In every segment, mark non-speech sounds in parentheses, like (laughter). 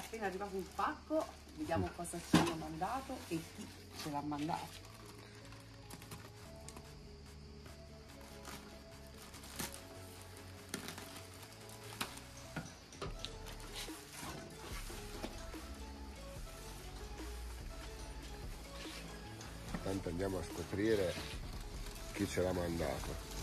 appena arrivato un pacco, vediamo cosa ci hanno mandato e chi ce l'ha mandato. Intanto andiamo a scoprire chi ce l'ha mandato.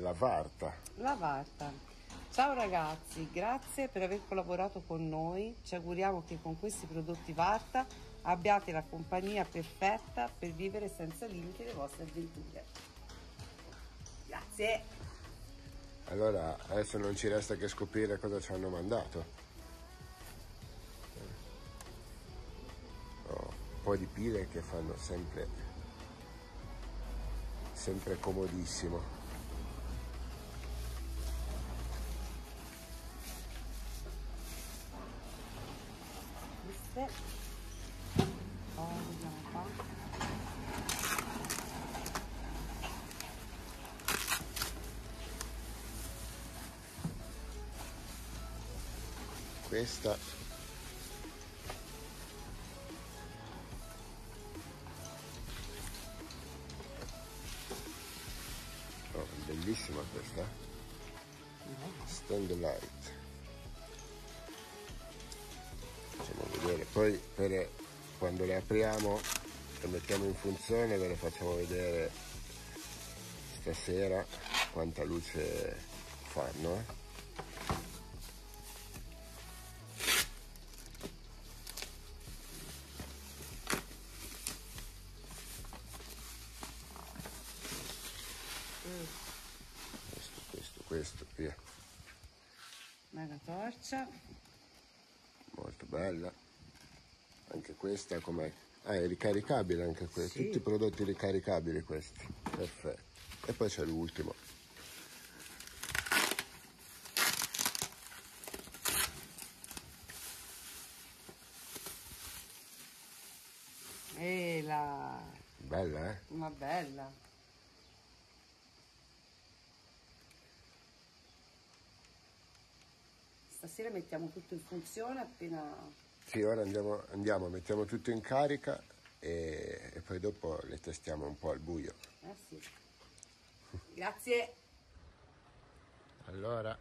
La Varta. La Varta. Ciao ragazzi, grazie per aver collaborato con noi. Ci auguriamo che con questi prodotti Varta abbiate la compagnia perfetta per vivere senza limiti le vostre avventure. Grazie. Allora, adesso non ci resta che scoprire cosa ci hanno mandato. Oh, un po' di pile che fanno sempre, sempre comodissimo. Questa Oh, bellissima questa. Stand light. Facciamo vedere. Poi per quando le apriamo le mettiamo in funzione ve le facciamo vedere stasera quanta luce fanno. Eh? Questo, questo, questo, via. Mega torcia. Molto bella. Anche questa come... Ah, è ricaricabile anche questo. Sì. Tutti i prodotti ricaricabili questi. Perfetto. E poi c'è l'ultimo. E la... Bella, eh? Ma bella. Stasera mettiamo tutto in funzione appena... Sì, ora andiamo, andiamo mettiamo tutto in carica e, e poi dopo le testiamo un po' al buio. Eh sì. Grazie. Allora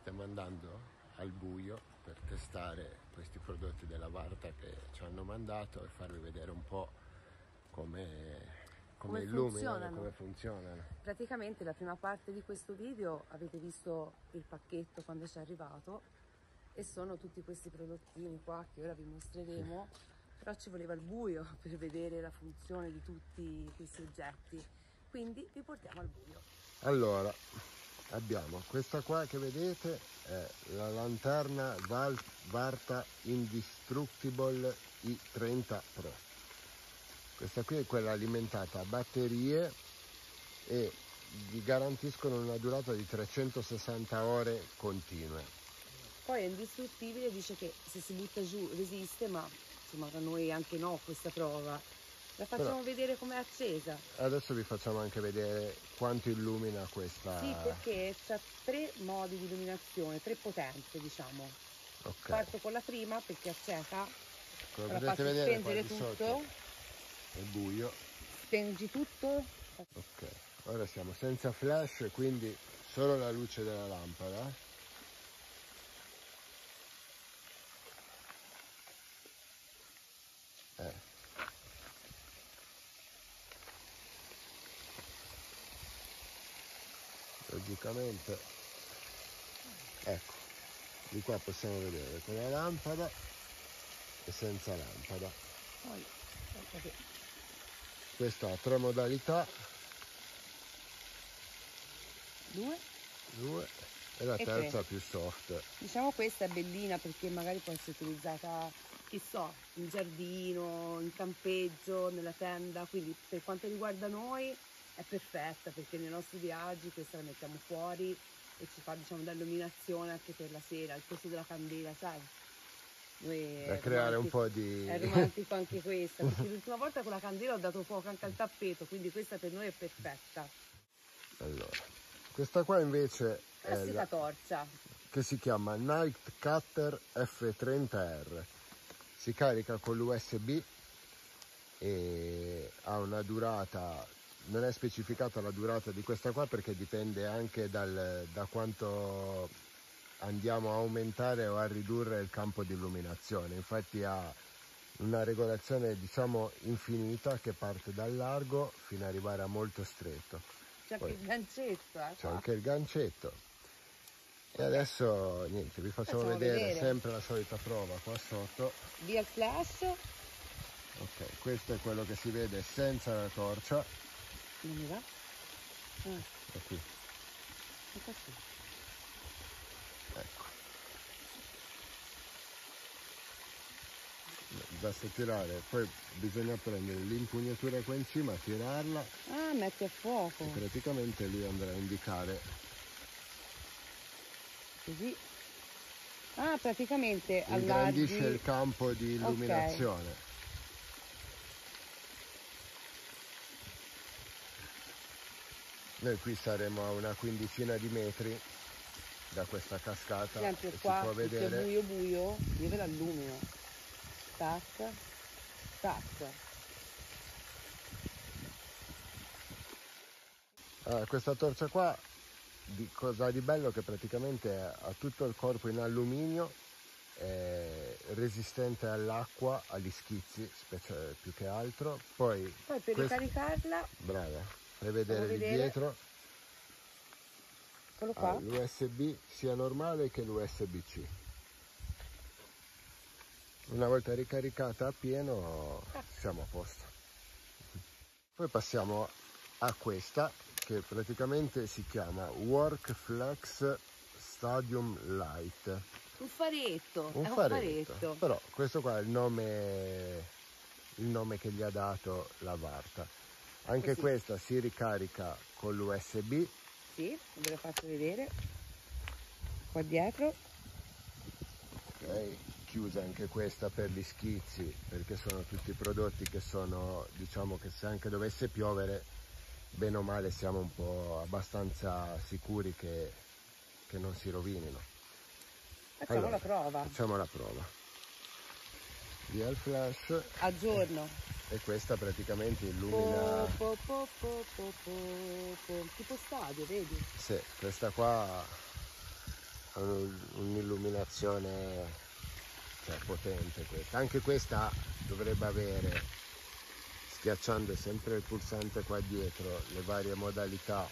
stiamo andando al buio per testare questi prodotti della Varta che ci hanno mandato e farvi vedere un po' come, come, Come illuminano, funzionano. come funzionano. Praticamente la prima parte di questo video avete visto il pacchetto quando ci è arrivato e sono tutti questi prodottini qua che ora vi mostreremo, (laughs) però ci voleva il buio per vedere la funzione di tutti questi oggetti, quindi vi portiamo al buio. Allora, abbiamo questa qua che vedete è la lanterna Val- Varta Indestructible i30 Pro. Questa qui è quella alimentata a batterie e vi garantiscono una durata di 360 ore continue. Poi è indistruttibile, dice che se si butta giù resiste, ma insomma da noi anche no questa prova. La facciamo Però- vedere com'è accesa. Adesso vi facciamo anche vedere quanto illumina questa. Sì, perché c'ha tre modi di illuminazione, tre potenze diciamo. Ok. Parto con la prima perché è accesa, Come la faccio vedere spengere tutto, sotto è buio. spengi tutto, Ok, ora siamo senza flash, quindi solo la luce della lampada. Eh. Logicamente, ecco, di qua possiamo vedere con la lampada e senza lampada. poi che- Questa ha tre modalità, due. due, e la E terza tre. più soft. Diciamo questa è bellina perché magari può essere utilizzata, che so, in giardino, in campeggio, nella tenda, quindi per quanto riguarda noi è perfetta perché nei nostri viaggi questa la mettiamo fuori e ci fa diciamo da illuminazione anche per la sera, il costo della candela, sai? Noi da creare un po' di... È romantico anche questa, perché l'ultima volta con la candela ho dato fuoco anche al tappeto, quindi questa per noi è perfetta. Allora, questa qua invece Classica è la torcia. Che si chiama Night Cutter F30R. Si carica con l'USB e ha una durata non è specificata la durata di questa qua perché dipende anche dal, da quanto andiamo a aumentare o a ridurre il campo di illuminazione infatti ha una regolazione diciamo infinita che parte dal largo fino ad arrivare a molto stretto c'è anche il gancetto eh, c'è anche il gancetto e adesso niente vi facciamo, vedere, vedere, sempre la solita prova qua sotto via il flash ok questo è quello che si vede senza la torcia non mi va? Ah. È qui. Ecco qui. Ecco. Basta tirare, poi bisogna prendere l'impugnatura qua in cima, tirarla. Ah, metti a fuoco. Praticamente lui andrà a indicare. Così. Ah, praticamente ingrandisce allarghi... il campo di illuminazione. Okay. Noi qui saremo a una quindicina di metri da questa cascata. Per esempio qua, può vedere... è buio buio, io ve l'allumino. Tac, tac. Allora, questa torcia qua di cosa ha di bello che praticamente ha tutto il corpo in alluminio è resistente all'acqua, agli schizzi specie, più che altro poi, poi per quest... ricaricarla brava fai vedere lì dietro eccolo qua ah, l'usb sia normale che l'usb c una volta ricaricata a pieno siamo a posto poi passiamo a questa che praticamente si chiama Workflex Stadium Light un faretto un, faretto. un faretto però questo qua è il nome il nome che gli ha dato la Varta anche Così. questa si ricarica con l'USB. Sì, ve lo faccio vedere. Qua dietro. Ok, chiusa anche questa per gli schizzi, perché sono tutti prodotti che sono, diciamo che se anche dovesse piovere, bene o male siamo un po' abbastanza sicuri che, che non si rovinino. Facciamo allora, la prova. Facciamo la prova. Via il flash. A giorno e questa praticamente illumina po, po, po, tipo stadio vedi? sì questa qua ha un'illuminazione cioè, potente questa. Anche questa dovrebbe avere schiacciando sempre il pulsante qua dietro le varie modalità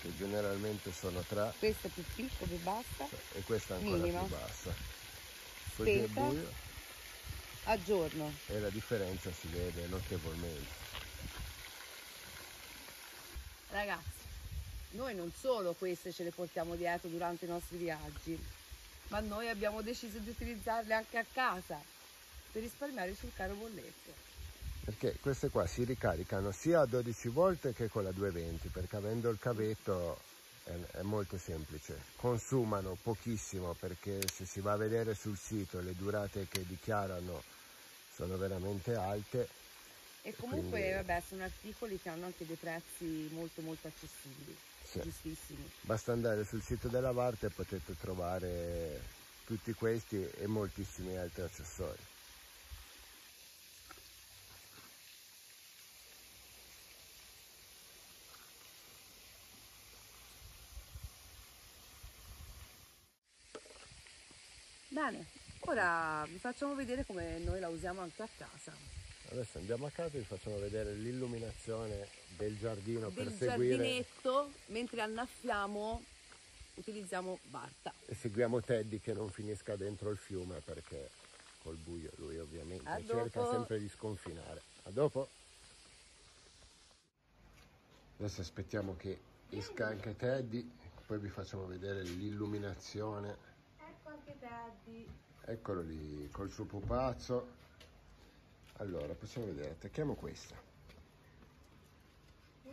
che generalmente sono tre. Questa più piccola più bassa? E questa ancora Minima. più bassa così è buio a giorno. E la differenza si vede notevolmente. Ragazzi noi non solo queste ce le portiamo dietro durante i nostri viaggi ma noi abbiamo deciso di utilizzarle anche a casa per risparmiare sul caro bollette. Perché queste qua si ricaricano sia a 12 volte che con la 220 perché avendo il cavetto è, molto semplice consumano pochissimo perché se si va a vedere sul sito le durate che dichiarano sono veramente alte. E comunque quindi... vabbè, sono articoli che hanno anche dei prezzi molto molto accessibili, sì. giustissimi. Basta andare sul sito della Varte e potete trovare tutti questi e moltissimi altri accessori. Bene, ora vi facciamo vedere come noi la usiamo anche a casa. Adesso andiamo a casa e vi facciamo vedere l'illuminazione del giardino del per seguire... Del giardinetto, mentre annaffiamo utilizziamo Barta. E seguiamo Teddy che non finisca dentro il fiume perché col buio lui ovviamente a cerca dopo. sempre di sconfinare. A dopo! Adesso aspettiamo che esca anche Teddy, poi vi facciamo vedere l'illuminazione che daddy. Eccolo lì, col suo pupazzo. Allora, possiamo vedere, attacchiamo questa. Mm.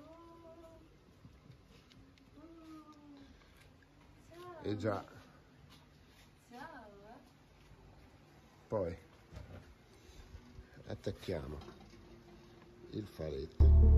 Mm. E già. Ciao. Poi attacchiamo il faretto.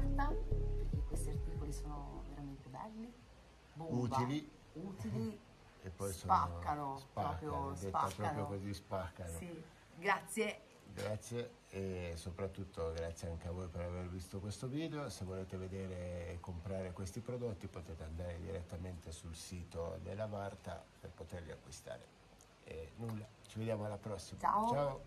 Varta perché questi articoli sono veramente belli, bomba, Utili. utili, E poi spaccano, spaccano, proprio spaccano. proprio così spaccano. Sì, grazie. Grazie e soprattutto grazie anche a voi per aver visto questo video. Se volete vedere e comprare questi prodotti potete andare direttamente sul sito della Varta per poterli acquistare. E nulla, ci vediamo alla prossima. Ciao. Ciao.